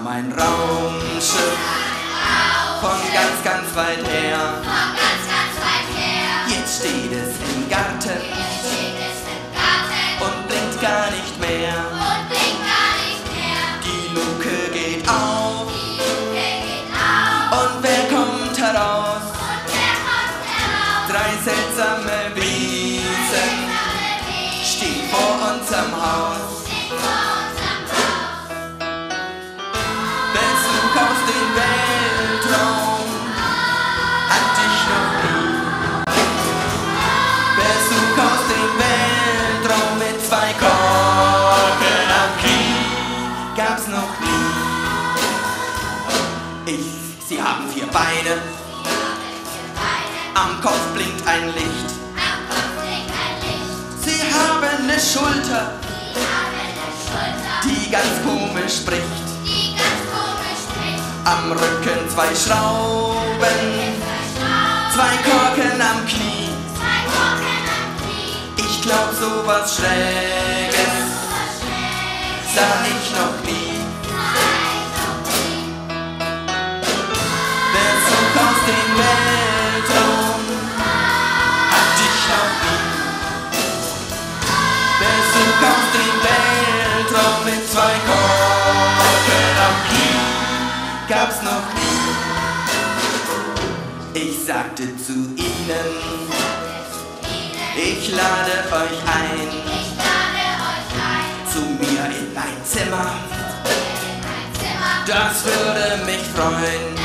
kam ein Raumschiff von ganz, ganz weit her. Jetzt steht es im Garten. Und blinkt gar nicht mehr. Die Luke geht auf. Und wer kommt heraus? Drei seltsame Wesen. stehen vor unserem Haus. Ich, sie haben vier Beine, am Kopf blinkt ein Licht. Sie haben eine Schulter, die ganz komisch spricht. Am Rücken zwei Schrauben, Zwei Korken am Knie. Ich glaub, sowas Schräges sah ich noch nie. Weltraum mit zwei Korken am Knie gab's noch nie. Ich sagte zu ihnen, ich lade euch ein zu mir in mein Zimmer. Das würde mich freuen.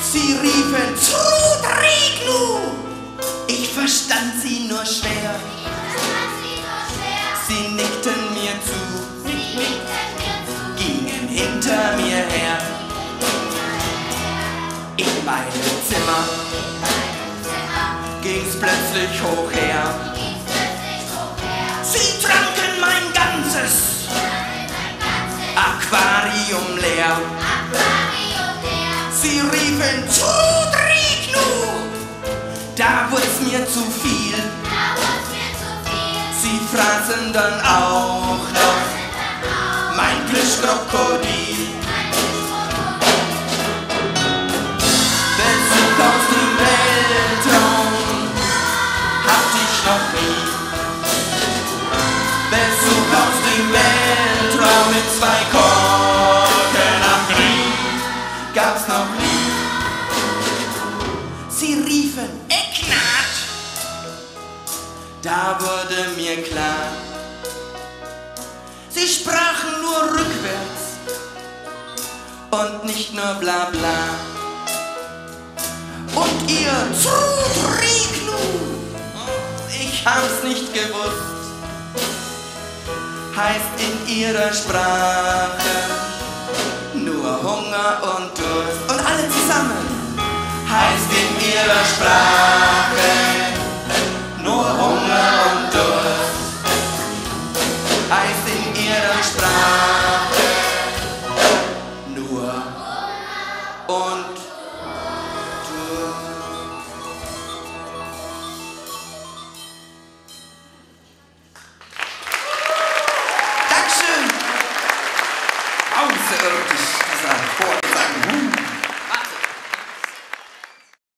Sie riefen Trudrignu. Ich verstand sie nur schwer. Sie meinem Zimmer Zimmer ging's plötzlich hoch her. Sie tranken mein ganzes mein ganzes Aquarium leer. Aquarium leer. Sie riefen wurd's zu viel. Da wurde mir zu viel. Sie fraßen dann auch noch mein Plüschkrokodil. Zwei Korken am Knie gab's noch nie. Sie riefen Ecknat. Da wurde mir klar, sie sprachen nur rückwärts und nicht nur bla bla. Und ihr Zudrignu, ich hab's nicht gewusst, heißt in ihrer Sprache nur Hunger und Durst. Und alle zusammen heißt in ihrer Sprache nur Hunger und Durst. Heißt in ihrer Sprache. Außerirdisch, dieser Vorgesang.